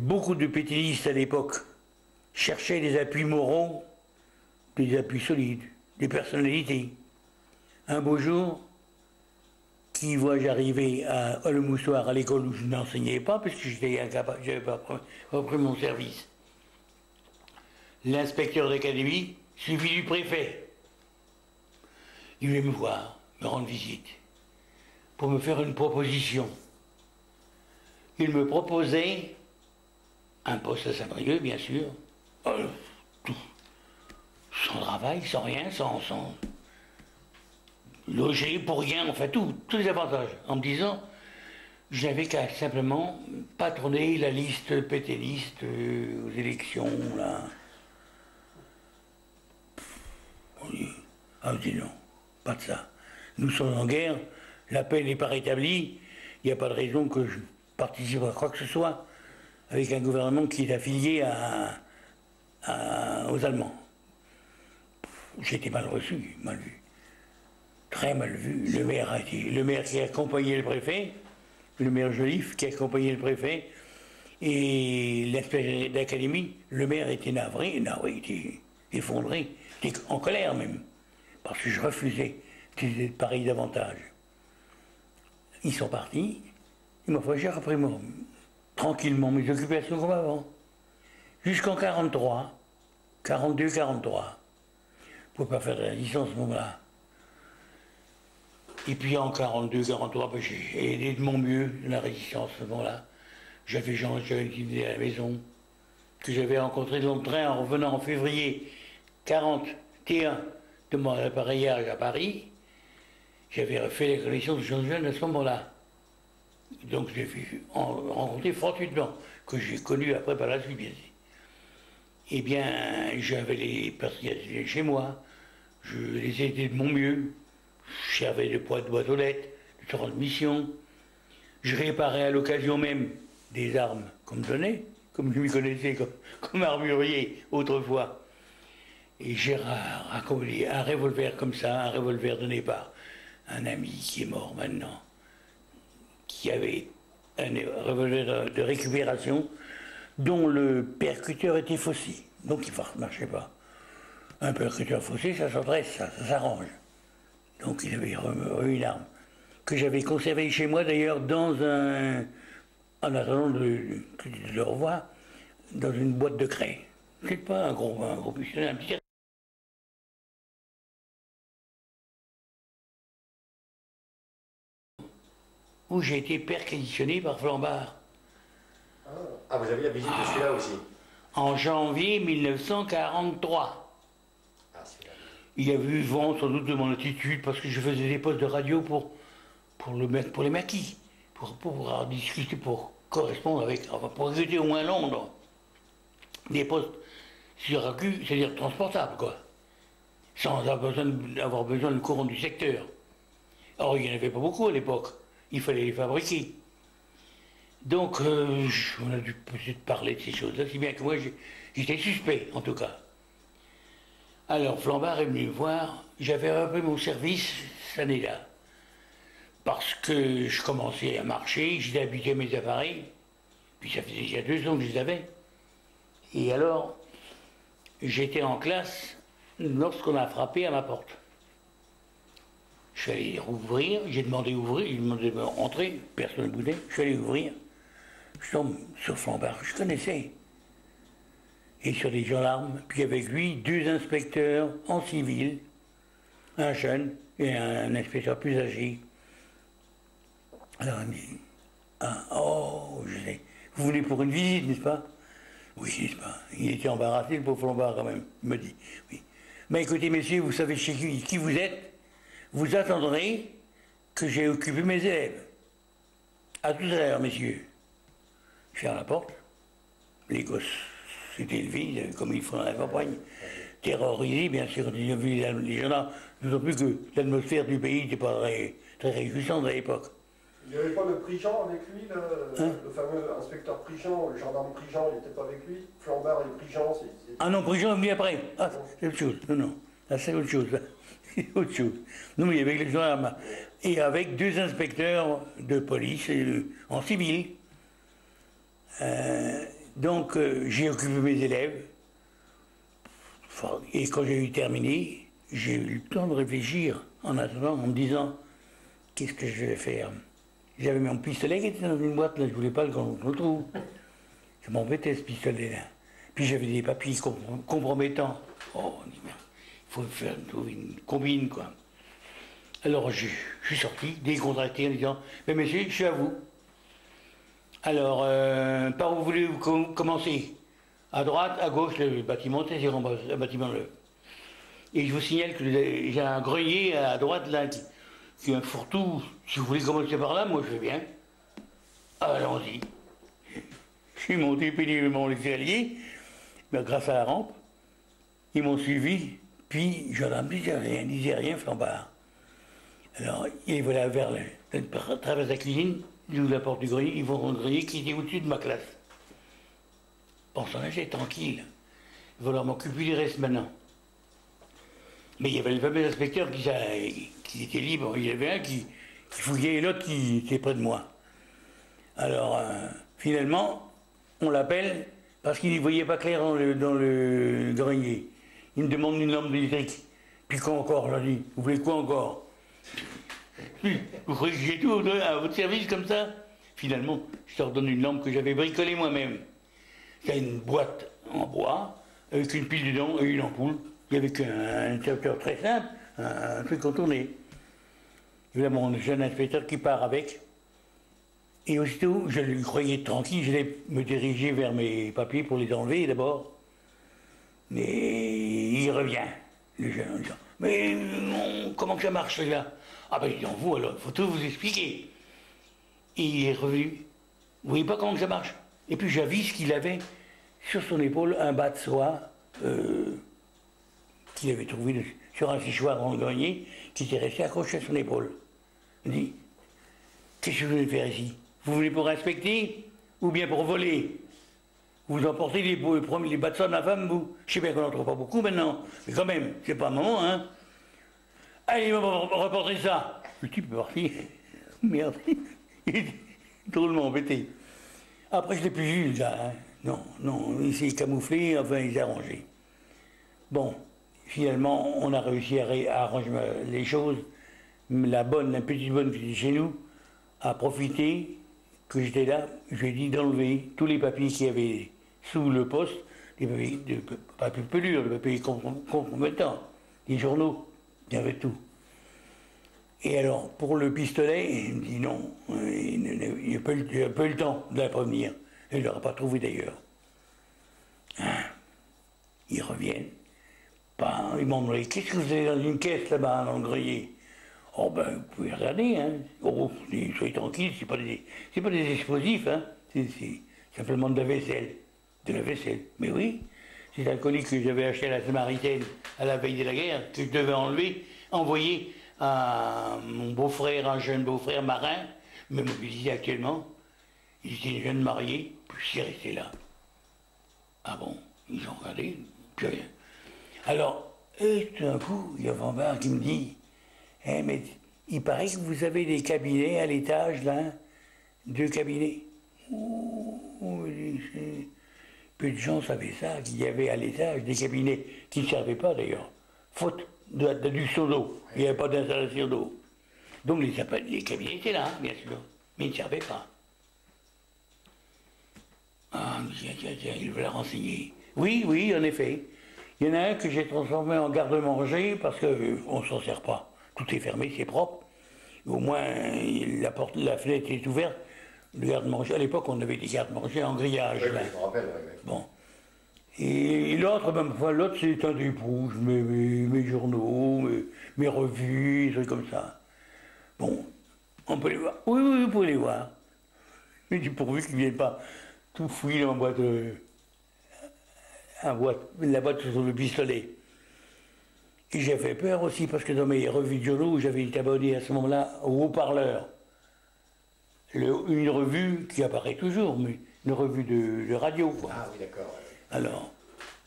Beaucoup de pétinistes à l'époque cherchaient des appuis moraux, des appuis solides, des personnalités. Un beau jour, qui vois-je arriver à le moussoir à l'école où je n'enseignais pas, parce que j'étais incapable, j'avais pas repris mon service. L'inspecteur d'académie, suivi du préfet. Il voulait me voir, me rendre visite, pour me faire une proposition. Il me proposait un poste à Saint-Brieuc, bien sûr, euh, sans travail, sans rien, sans, loger pour rien, enfin tout, tous les avantages, en me disant, j'avais qu'à simplement patronner la liste pétéliste euh, aux élections, là. Ah, non, pas de ça. Nous sommes en guerre, la paix n'est pas rétablie, il n'y a pas de raison que je participe à quoi que ce soit avec un gouvernement qui est affilié aux Allemands. Été mal reçu, mal vu. Très mal vu. Le maire, a été, le maire qui a accompagné le préfet, le maire Joliffe qui a accompagné le préfet, et l'inspecteur d'académie, le maire était navré, navré, était effondré, était en colère même, parce que je refusais de pareils davantage. Ils sont partis, et ma foi, j'ai repris mon, tranquillement mes occupations comme avant. Jusqu'en 43, 42, 43. Je ne pas faire de la à ce moment-là. Et puis en 42, 43, ben, j'ai aidé de mon mieux la résistance à ce moment-là. J'avais Jean qui venait à la maison, que j'avais rencontré dans le train en revenant en février 41 de mon appareillage à Paris. J'avais refait la collection de Jean Jeune à ce moment-là. Donc j'ai rencontré fortuitement, que j'ai connu après par la suite, bien sûr. Eh bien, j'avais les personnes chez moi, je les ai aidés de mon mieux, j'avais des poids de boîte aux lettres, de transmission, je réparais à l'occasion même des armes qu'on me donnait, comme je m'y connaissais comme, armurier autrefois. Et j'ai racolé un revolver comme ça, un revolver donné par un ami qui est mort maintenant qui avait un revolver de récupération dont le percuteur était faussé. Donc il ne marchait pas. Un percuteur faussé, ça s'adresse, ça, s'arrange. Donc il avait eu une arme que j'avais conservée chez moi d'ailleurs dans un. en attendant de, le revoir, dans une boîte de craie. C'est pas un gros, un gros pistolet, un petit où j'ai été perquisitionné par Flambard. Ah, vous avez la visite de celui-là aussi En janvier 1943. Ah, Il a vu vent sans doute de mon attitude parce que je faisais des postes de radio pour, pour, le, pour les maquis, pour, pouvoir discuter, pour correspondre avec, enfin pour exécuter au moins Londres. Des postes sur AQ, c'est-à-dire transportables, quoi. Sans avoir besoin, avoir besoin de courant du secteur. Or, il n'y en avait pas beaucoup à l'époque il fallait les fabriquer. Donc, euh, on a dû peut-être parler de ces choses-là, si bien que moi, j'étais suspect, en tout cas. Alors, Flambard est venu me voir, j'avais repris mon service cette année-là, parce que je commençais à marcher, j'ai habité mes appareils, puis ça faisait déjà deux ans que je les avais. Et alors, j'étais en classe lorsqu'on a frappé à ma porte. Je suis allé ouvrir, j'ai demandé ouvrir, m'a demandé rentrer, personne ne bougeait. Je suis allé ouvrir, je tombe sur Flambard, je connaissais. Et sur des gendarmes, puis avec lui, deux inspecteurs en civil, un jeune et un inspecteur plus âgé. Alors il me dit, ah, oh, je sais, vous venez pour une visite, n'est-ce pas? Oui, n'est-ce pas? Il était embarrassé, le pauvre Flambard quand même, il me dit, oui. Mais écoutez, messieurs, vous savez chez qui vous êtes? Vous attendrez que j'ai occupé mes élèves. À tout à l'heure, messieurs. Je ferme la porte. Les gosses s'étaient levés, comme ils font dans la campagne, terrorisés, bien sûr, quand ils ont vu les gens d'autant plus que l'atmosphère du pays n'était pas très, très réjouissante à l'époque. Il n'y avait pas le Prigent avec lui, le, hein fameux inspecteur Prigent, le gendarme Prigent, il n'était pas avec lui? Flambard et Prigent, c'est... Ah non, Prigent est venu après. Ah, c'est autre chose. Non, non. c'est autre chose. autre chose. Il y avait les gendarmes et avec deux inspecteurs de police en civil. Euh, Donc euh, j'ai occupé mes élèves. Et quand j'ai eu terminé, j'ai eu le temps de réfléchir en attendant, en me disant qu'est-ce que je vais faire? J'avais mon pistolet qui était dans une boîte, là, je voulais pas le retrouve. Je m'embêtais ce pistolet-là. Puis j'avais des papiers compromettants. Oh, il faut faire une combine, quoi. Alors je, suis sorti, décontracté, en disant Mais monsieur, je suis à vous. Alors, euh, par où voulez-vous commencer? À droite, à gauche, le bâtiment, c'est un bâtiment le. Et je vous signale que j'ai un grenier à droite là, qui, est un fourre-tout. Si vous voulez commencer par là, moi je vais bien. Allons-y. Je suis monté péniblement l'escalier, mais grâce à la rampe. Ils m'ont suivi, puis je ne disais rien, disait rien, flambard. Alors, ils volaient vers travers la cuisine, ils la porte du grenier, ils vont dans le grenier qui était au-dessus de ma classe. Pensant là, j'étais tranquille. Il va leur m'occuper du reste maintenant. Mais il y avait le fameux inspecteur qui, qui était libre. Il y avait un qui, fouillait et l'autre qui était près de moi. Alors, euh, finalement, on l'appelle parce qu'il ne voyait pas clair dans le, grenier. Il me demande une lampe électrique. Puis quoi encore, je dit Vous voulez quoi encore? Vous croyez que j'ai tout à votre service comme ça? Finalement, je leur donne une lampe que j'avais bricolée moi-même. C'est une boîte en bois, avec une pile dedans et une ampoule. Il n'y avait qu'un interrupteur très simple, un, truc contourné. Il y a mon jeune inspecteur qui part avec. Et aussitôt, je lui croyais tranquille, je vais me diriger vers mes papiers pour les enlever d'abord. Mais il revient, le jeune. Mais comment que ça marche là? Ah ben, en vous alors, il faut tout vous expliquer. Il est revenu. Vous voyez pas comment ça marche? Et puis j'avise qu'il avait sur son épaule un bas de soie. Euh, qu'il avait trouvé sur un fichoir le grenier, qui était resté accroché à son épaule. Il dit Qu'est-ce que vous venez faire ici? Vous venez pour inspecter ou bien pour voler? Vous emportez les, les, les bâtons de ma femme, vous Je sais bien qu'on n'en trouve pas beaucoup maintenant, mais quand même, c'est pas un moment, hein Allez, reporter ça. Le type est parti. Merde. Est drôlement embêté. Après, je l'ai plus vu, là. Hein. Non, non, il s'est camouflé, enfin, il s'est arrangé. Bon, finalement, on a réussi à, arranger les choses. La bonne, la petite bonne qui était chez nous, a profité que j'étais là. Je lui ai dit d'enlever tous les papiers qu'il y avait sous le poste, des papiers, de, papiers pelures, des papiers compromettants, des journaux, il y avait tout. Et alors, pour le pistolet, il me dit non, il n'a pas, eu le temps de la prévenir. Il ne l'aura pas trouvé d'ailleurs. Hein? Ils reviennent. Ils m'ont demandé Qu'est-ce que vous avez dans une caisse là-bas, dans le Oh ben, vous pouvez regarder, hein. Oh, soyez tranquille, c'est pas des, pas des explosifs, hein. C'est, simplement de la vaisselle. De la vaisselle. Mais oui, c'est un colis que j'avais acheté à la Samaritaine à la veille de la guerre, que je devais enlever, envoyer à mon beau-frère, un jeune beau-frère marin, me mobilisé actuellement. Il était jeune marié, puis c'est resté là. Ah bon Ils ont regardé, plus rien. Alors, et tout d'un coup, il y a Van qui me dit eh, mais il paraît que vous avez des cabinets à l'étage, là, deux cabinets. Peu de gens savaient ça, qu'il y avait à l'étage des cabinets qui ne servaient pas d'ailleurs, faute du seau d'eau. Il n'y avait pas d'installation d'eau. Donc les, les, cabinets étaient là, bien sûr, mais ils ne servaient pas. Ah, tiens, tiens, tiens, il veut la renseigner. Oui, oui, en effet. Il y en a un que j'ai transformé en garde-manger parce qu'on euh, ne s'en sert pas. Tout est fermé, c'est propre. Au moins, la, porte, la fenêtre est ouverte. Le garde-manger, à l'époque, on avait des garde-manger en grillage. Oui, je me rappelle, Bon. Et, l'autre, ben, l'autre, c'est un dépouge, mes, mes, journaux, mes, revues, des trucs comme ça. Bon, on peut les voir. Oui, oui, vous pouvez les voir. Mais pourvu qu'ils ne viennent pas tout fouiller la boîte. Euh, la boîte sur le pistolet. Et j'ai fait peur aussi parce que dans mes revues de journaux, j'avais été abonné à ce moment-là au haut-parleur. Une revue qui apparaît toujours, mais une revue de, radio. Quoi. Ah oui, d'accord. Alors,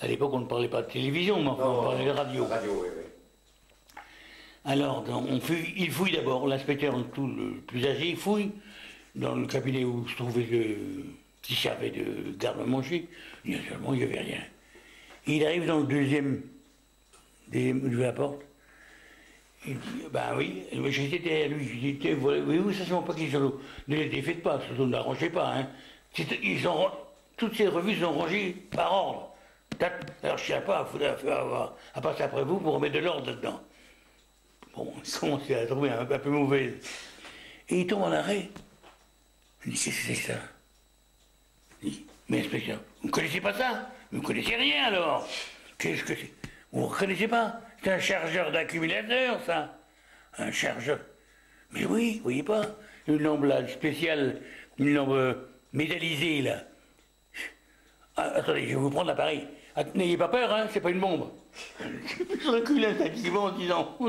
à l'époque, on ne parlait pas de télévision, mais on parlait de radio. radio oui, oui. Alors, on il fouille d'abord, l'inspecteur tout le plus âgé, il fouille dans le cabinet où se trouvait qui servait de garde-manger. Naturellement, il n'y avait rien. il arrive dans le deuxième, de la porte. Il dit, ben oui, j'étais derrière lui, je dis, oui, ça c'est pas qu'ils sont Ne les défaites pas, surtout ne l'arrangez pas. Hein. Ils ont, toutes ces revues sont rangées par ordre. Alors je ne sais pas, faudrait à passer après vous pour remettre de l'ordre dedans. Bon, il commence à trouver un, peu mauvais. Et il tombe en arrêt. Il dit, qu'est-ce que c'est ça? Il dit, mais inspecteur, vous ne connaissez pas ça? Vous ne connaissez rien alors? Qu'est-ce que c'est? Vous ne reconnaissez pas? C'est un chargeur d'accumulateur, ça. Un chargeur. Mais oui, vous voyez pas Une lampe là, spéciale, une lampe euh, métallisée là. Ah, attendez, je vais vous prendre l'appareil. Ah, n'ayez pas peur, hein, c'est pas une bombe. Je recule instinctivement en disant.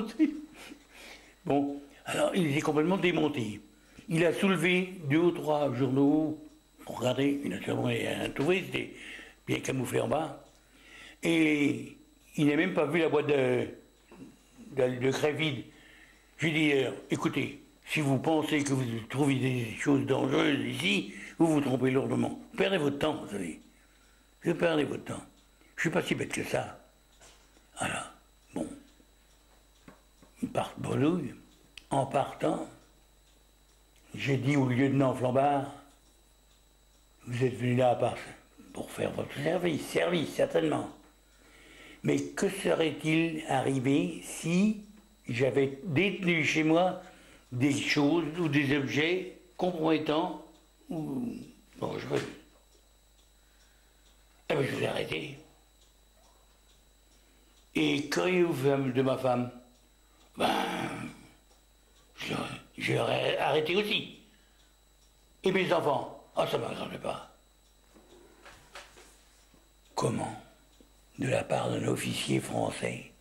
Bon, alors il est complètement démonté. Il a soulevé deux ou trois journaux. Regardez, il y a un touriste, bien camouflé en bas. Et il n'a même pas vu la boîte de, de, crème vide. Je lui ai dit, euh, écoutez, si vous pensez que vous trouvez des choses dangereuses ici, vous vous trompez lourdement. perdez votre temps, vous savez. Vous perdez votre temps. Je suis pas si bête que ça. Voilà. Bon. Ils partent bredouille. En partant, j'ai dit au lieutenant Flambard, vous êtes venu là pour faire votre service, service certainement. Mais que serait-il arrivé si j'avais détenu chez moi des choses ou des objets compromettants ou dangereux Eh bien, je vous ai arrêté. Et qu'auriez-vous de ma femme? Ben, je l'aurais arrêté aussi. Et mes enfants? Ah, ça ne m'agrandait pas. Comment? De la part d'un officier français,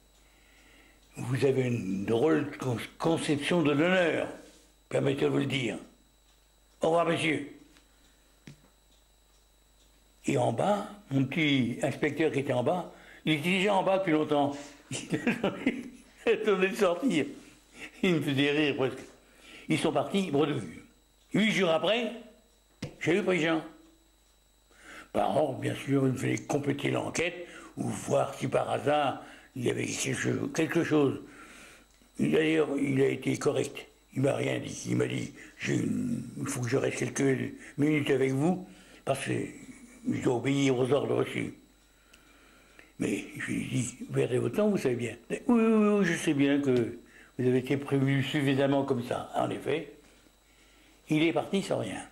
vous avez une drôle de conception de l'honneur, permettez de vous le dire. Au revoir, monsieur. Et en bas, mon petit inspecteur qui était en bas, il était déjà en bas depuis longtemps. Il attendait de sortir. Il me faisait rire presque. Ils sont partis bredouille. Huit jours après, j'ai eu Prigent. Par ordre, bien sûr, il fallait compléter l'enquête ou voir si par hasard il y avait quelque chose. D'ailleurs, il a été correct. Il m'a rien dit. Il m'a dit il faut que je reste quelques minutes avec vous parce que je dois obéir aux ordres reçus. Mais je lui ai dit, vous perdez votre temps, vous savez bien. Oui, oui, oui, je sais bien que vous avez été prévu suffisamment comme ça. En effet, il est parti sans rien.